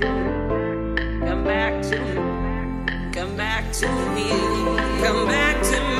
Come back to me. Come back to me. Come back to me.